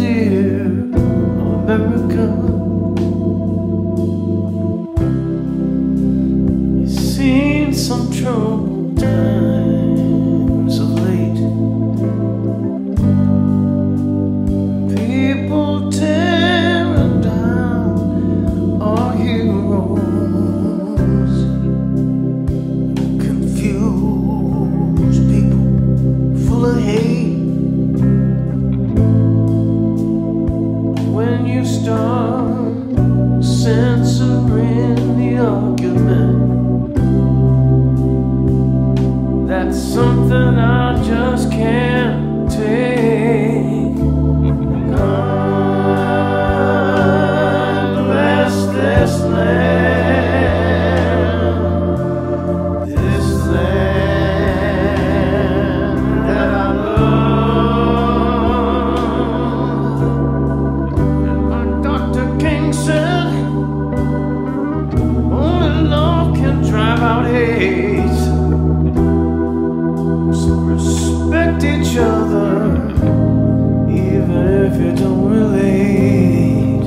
dear the argument. That's something I just can't. ways. So respect each other, even if you don't relate.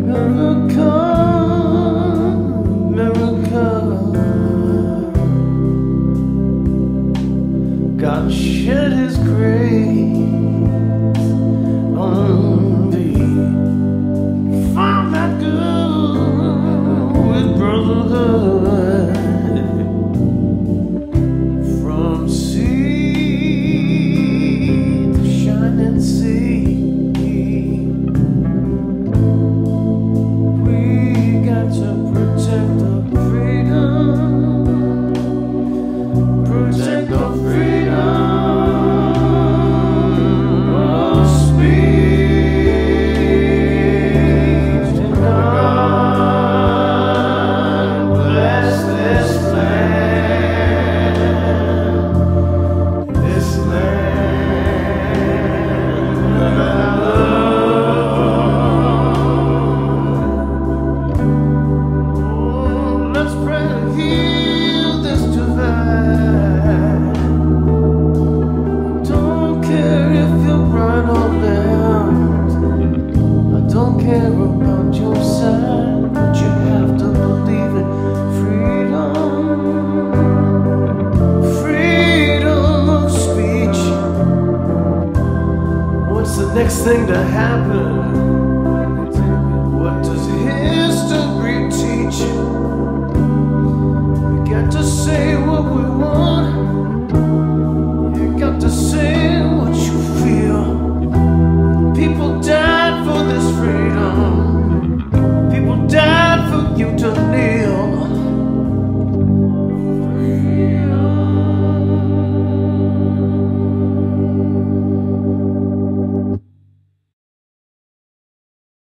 America, America, God shed His grace. Oh. next thing to happen? What does history teach you?